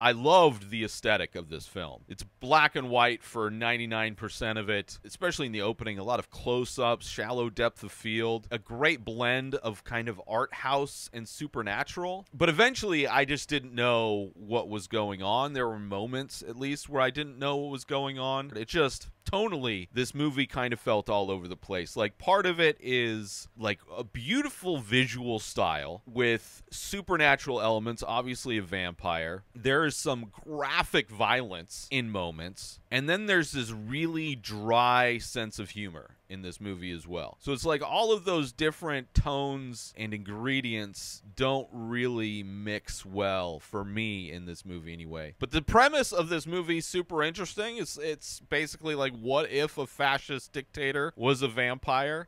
I loved the aesthetic of this film. It's black and white for 99% of it, especially in the opening. A lot of close ups, shallow depth of field, a great blend of kind of art house and supernatural. But eventually, I just didn't know what was going on. There were moments, at least, where I didn't know what was going on. It just tonally, this movie kind of felt all over the place. Like, part of it is like a beautiful visual style with supernatural elements, obviously, a vampire. There is some graphic violence in moments. And then there's this really dry sense of humor in this movie as well. So it's like all of those different tones and ingredients don't really mix well for me in this movie anyway. But the premise of this movie is super interesting. It's it's basically like what if a fascist dictator was a vampire?